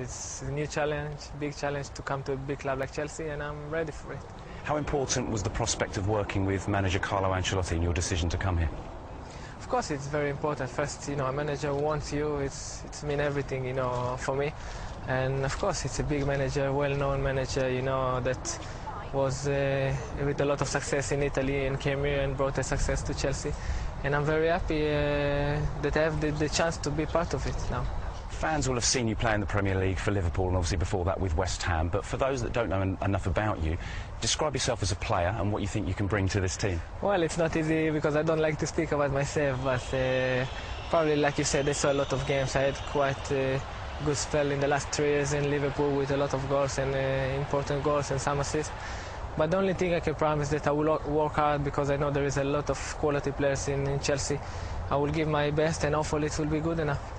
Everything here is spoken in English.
It's a new challenge, big challenge to come to a big club like Chelsea, and I'm ready for it. How important was the prospect of working with manager Carlo Ancelotti in your decision to come here? Of course, it's very important. First, you know, a manager wants you. It's it's mean everything, you know, for me. And of course, it's a big manager, well-known manager, you know, that was uh, with a lot of success in Italy and came here and brought a success to Chelsea. And I'm very happy uh, that I have the, the chance to be part of it now. Fans will have seen you play in the Premier League for Liverpool and obviously before that with West Ham. But for those that don't know en- enough about you, describe yourself as a player and what you think you can bring to this team. Well, it's not easy because I don't like to speak about myself, but uh, probably, like you said, I saw a lot of games. I had quite a good spell in the last three years in Liverpool with a lot of goals and uh, important goals and some assists. But the only thing I can promise is that I will work hard because I know there is a lot of quality players in, in Chelsea. I will give my best and hopefully it will be good enough.